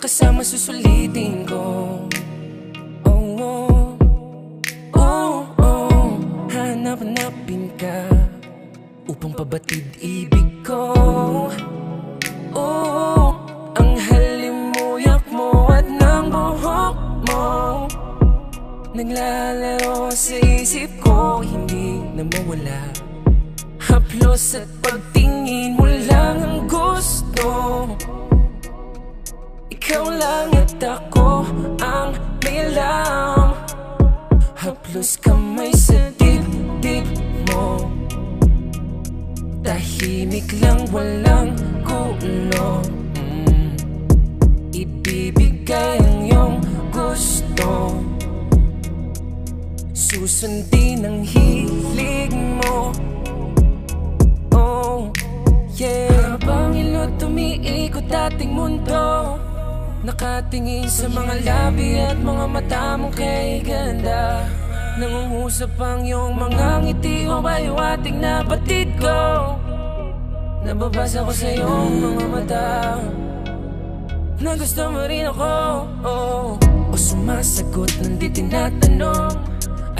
kasama susulitin ko. Oh, oh, oh, oh Hanap-hanapin ka Upang pabatid ibig ko. Oh, ang halimuyak mo at ng buhok mo. Naglalaro sa isip ko, hindi na mawala. Haplos at pagtingin mo Haplos kamay sa dibdib mo. Tahimik lang walang gulo. Mm. Ibibigay ang iyong gusto. Susundin ang hilig mo. Oh, yeah. Habang ilot tumiikot ating mundo Nakatingin sa mga labi at mga mata mong kay ganda Nangungusap ang iyong mga ngiti o bayo ating nabatid ko. Nababasa ko sa iyong mga mata Na gusto mo rin ako. Oh. O sumasagot ng di tinatanong.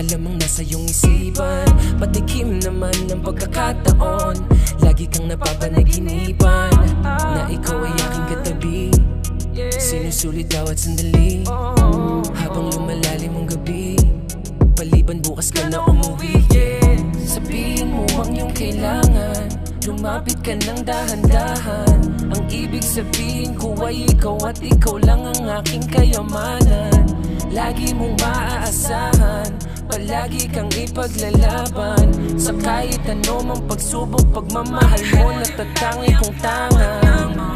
Alam mong nasa iyong isipan Patikim naman ng pagkakataon. Lagi kang napapanaginipan Na ikaw ay aking katabi. Sinusulit bawat sandali Habang ka na umuwi yeah. Sabihin mo ang iyong kailangan. Lumapit ka ng dahan-dahan. Ang ibig sabihin ko ay ikaw at ikaw lang ang aking kayamanan. Lagi mong maaasahan Palagi kang ipaglalaban. Sa kahit ano mang pagsubok Pagmamahal mo natatangi kong tangan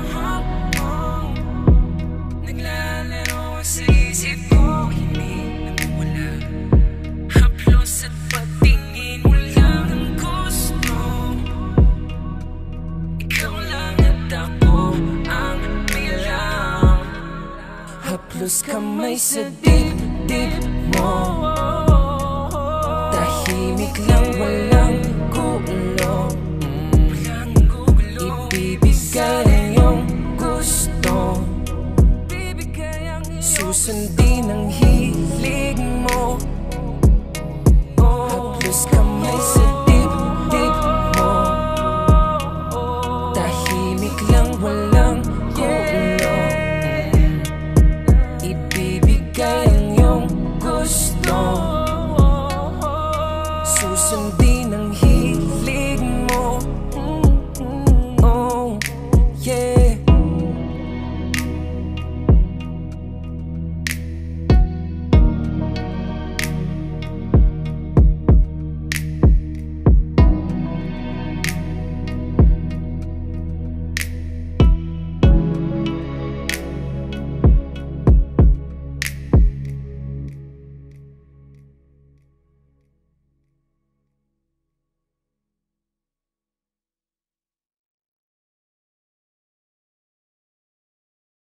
Haplos kamay sa dibdib mo. Tahimik lang walang gulo. Ibibigay ang iyong gusto. Susundin ang hilig mo.